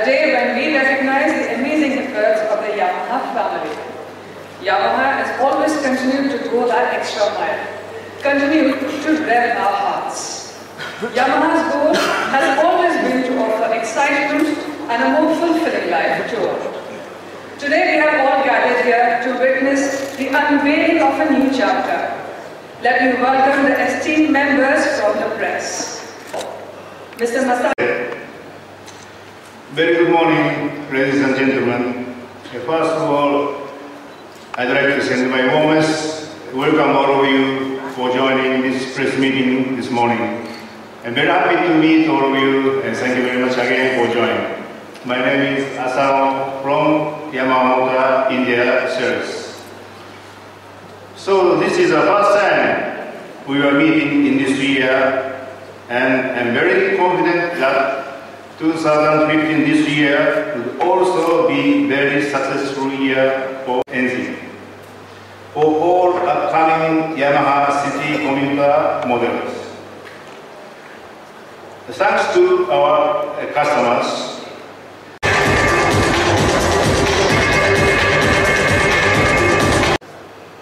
A day when we recognize the amazing efforts of the Yamaha family. Yamaha has always continued to go that extra mile, continued to rev our hearts. Yamaha's goal has always been to offer excitement and a more fulfilling life to all. Today we have all gathered here to witness the unveiling of a new chapter. Let me welcome the esteemed members from the press. Mr. Masa. Very good morning, ladies and gentlemen. First of all, I'd like to send my warmest welcome all of you for joining this press meeting this morning. I'm very happy to meet all of you and thank you very much again for joining. My name is Asao from Yamaha Motor, India Sales. So this is the first time we are meeting in this year and I'm very confident that 2015 this year will also be very successful year for NZ. For all upcoming Yamaha city commuter models. Thanks to our uh, customers,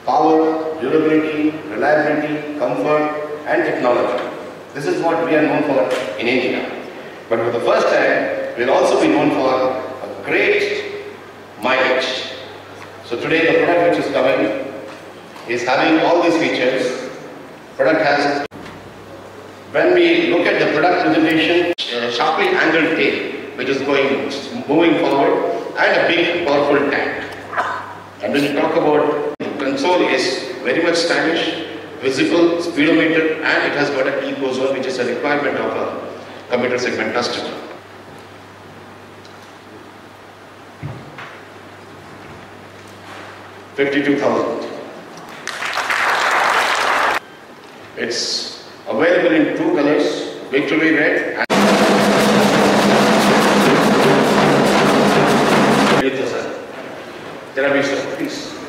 power, durability, reliability, comfort, and technology. This is what we are known for in India. But for the first time, we'll also be known for a great mileage. So today the product which is coming is having all these features. Product has, when we look at the product presentation, a sharply angled tail which is going, moving forward and a big powerful tank. And when you talk about the console is very much stylish, visible, speedometer and it has got a zone which is a requirement of a commuter segment customer. Fifty-two thousand. It's available in two colors, victory red and There are.